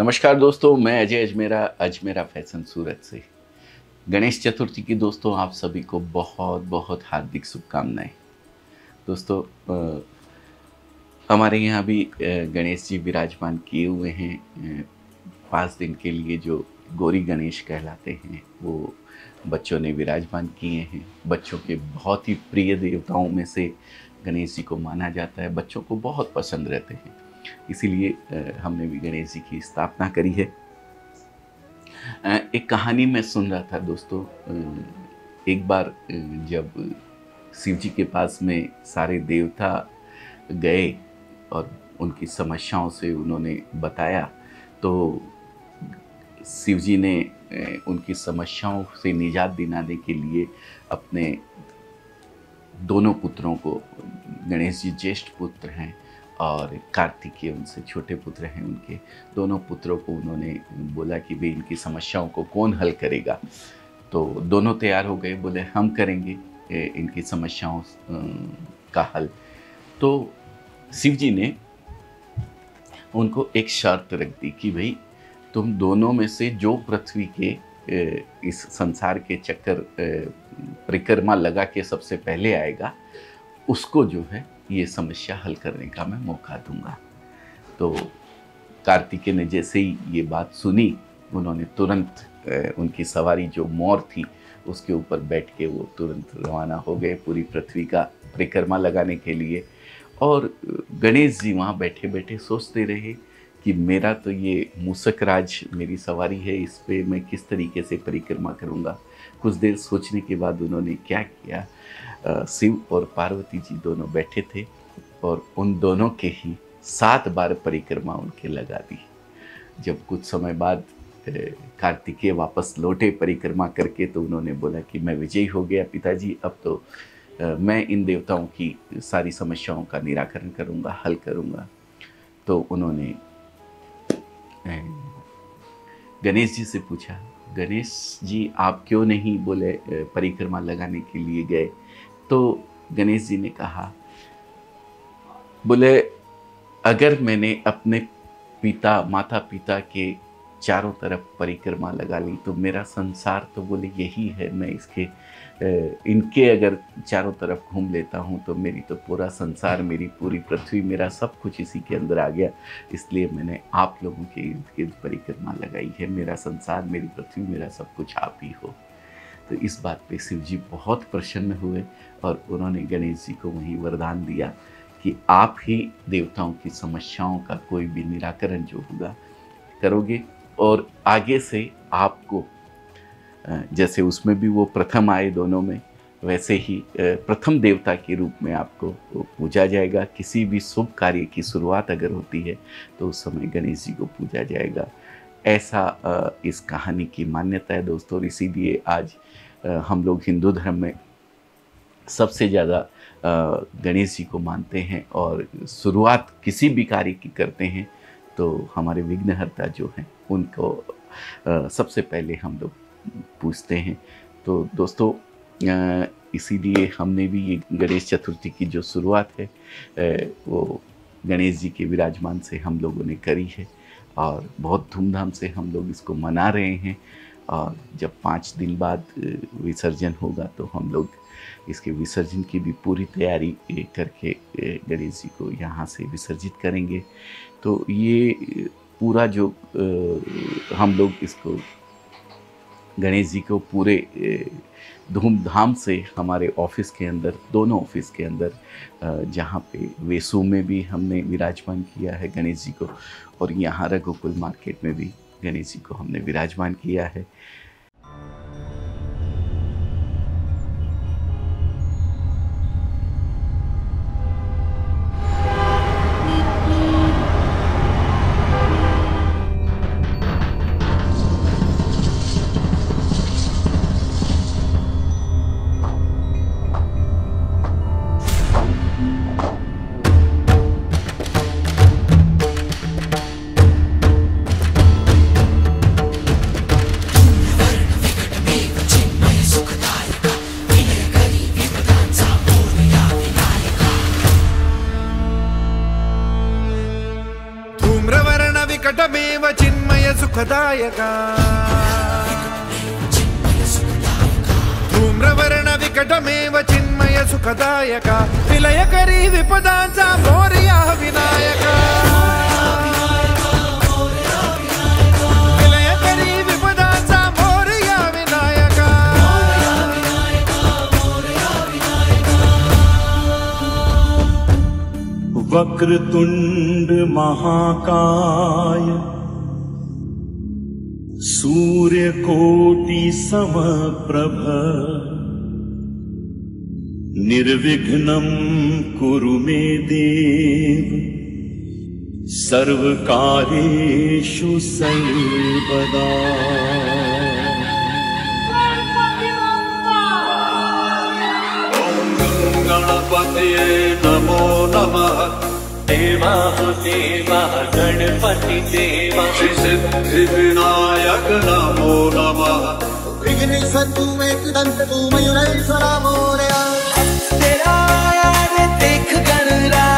नमस्कार दोस्तों मैं अजय अजमेरा अजमेरा फ़ैशन सूरत से। गणेश चतुर्थी की दोस्तों आप सभी को बहुत बहुत हार्दिक शुभकामनाएँ। दोस्तों अ, हमारे यहाँ भी गणेश जी विराजमान किए हुए हैं। पाँच दिन के लिए जो गौरी गणेश कहलाते हैं वो बच्चों ने विराजमान किए हैं। बच्चों के बहुत ही प्रिय देवताओं में से गणेश जी को माना जाता है। बच्चों को बहुत पसंद रहते हैं। इसीलिए हमने भी गणेश जी की स्थापना करी है। एक कहानी मैं सुन रहा था दोस्तों एक बार जब शिव जी के पास में सारे देवता गए और उनकी समस्याओं से उन्होंने बताया तो शिव जी ने उनकी समस्याओं से निजात दिलाने के लिए अपने दोनों पुत्रों को, गणेश जी ज्येष्ठ पुत्र हैं और कार्तिकेय उनसे छोटे पुत्र हैं उनके। दोनों पुत्रों को उन्होंने बोला कि भाई इनकी समस्याओं को कौन हल करेगा? तो दोनों तैयार हो गए, बोले, हम करेंगे इनकी समस्याओं का हल। तो शिव जी ने उनको एक शर्त रख दी कि भाई, तुम दोनों में से जो पृथ्वी के इस संसार के चक्कर परिक्रमा लगा के सबसे पहले आएगा, उसको जो है ये समस्या हल करने का मैं मौका दूँगा। तो कार्तिकेय ने जैसे ही ये बात सुनी, उन्होंने तुरंत उनकी सवारी जो मोर थी, उसके ऊपर बैठ के वो तुरंत रवाना हो गए पूरी पृथ्वी का परिक्रमा लगाने के लिए। और गणेश जी वहाँ बैठे बैठे सोचते रहे कि मेरा तो ये मूसक राज मेरी सवारी है, इस पर मैं किस तरीके से परिक्रमा करूँगा। कुछ देर सोचने के बाद उन्होंने क्या किया? शिव और पार्वती जी दोनों बैठे थे और उन दोनों के ही सात बार परिक्रमा उनके लगा दी। जब कुछ समय बाद कार्तिकेय वापस लौटे परिक्रमा करके तो उन्होंने बोला कि मैं विजयी हो गया पिताजी, अब तो मैं इन देवताओं की सारी समस्याओं का निराकरण करूँगा, हल करूँगा। तो उन्होंने गणेश जी से पूछा, गणेश जी, आप क्यों नहीं बोले परिक्रमा लगाने के लिए गए? तो गणेश जी ने कहा, बोले, अगर मैंने अपने पिता माता पिता के चारों तरफ़ परिक्रमा लगा ली तो मेरा संसार तो बोले यही है, मैं इसके इनके अगर चारों तरफ़ घूम लेता हूँ तो मेरी तो पूरा संसार, मेरी पूरी पृथ्वी, मेरा सब कुछ इसी के अंदर आ गया। इसलिए मैंने आप लोगों के इर्द गिर्द परिक्रमा लगाई है। मेरा संसार, मेरी पृथ्वी, मेरा सब कुछ आप ही हो। तो इस बात पे शिव जी बहुत प्रसन्न हुए और उन्होंने गणेश जी को वही वरदान दिया कि आप ही देवताओं की समस्याओं का कोई भी निराकरण जो होगा करोगे और आगे से आपको जैसे उसमें भी वो प्रथम आए दोनों में, वैसे ही प्रथम देवता के रूप में आपको पूजा जाएगा। किसी भी शुभ कार्य की शुरुआत अगर होती है तो उस समय गणेश जी को पूजा जाएगा। ऐसा इस कहानी की मान्यता है दोस्तों, और इसीलिए आज हम लोग हिंदू धर्म में सबसे ज़्यादा गणेश जी को मानते हैं और शुरुआत किसी भी कार्य की करते हैं तो हमारे विघ्नहर्ता जो हैं, उनको सबसे पहले हम लोग पूछते हैं। तो दोस्तों इसीलिए हमने भी ये गणेश चतुर्थी की जो शुरुआत है वो गणेश जी के विराजमान से हम लोगों ने करी है। और बहुत धूमधाम से हम लोग इसको मना रहे हैं। और जब पाँच दिन बाद विसर्जन होगा तो हम लोग इसके विसर्जन की भी पूरी तैयारी करके गणेश जी को यहाँ से विसर्जित करेंगे। तो ये पूरा जो हम लोग इसको गणेश जी को पूरे धूमधाम से हमारे ऑफ़िस के अंदर, दोनों ऑफ़िस के अंदर जहाँ पे वेसू में भी हमने विराजमान किया है गणेश जी को, और यहाँ रघुकुल मार्केट में भी गणेश जी को हमने विराजमान किया है। వెంకటమేవ చిన్మయ సుఖదాయక. ధూమ్రవర్ణ వికటమేవ చిన్మయ సుఖదాయక. విలయకరీ విపదాంస మోర్యా వినాయక. वक्रतुण्ड महाकाय। सूर्यकोटि समप्रभ निर्विघ्नं कुरु मे देव। सर्वकार्येषु सर्वदा गणपतये नमो नमः। देवा देवाः गणपतिदेव सिद्धिविनायक नमो नमः। विघ्नेशतु मे तन्तु मयूरं मोरया तेरा देख गणरा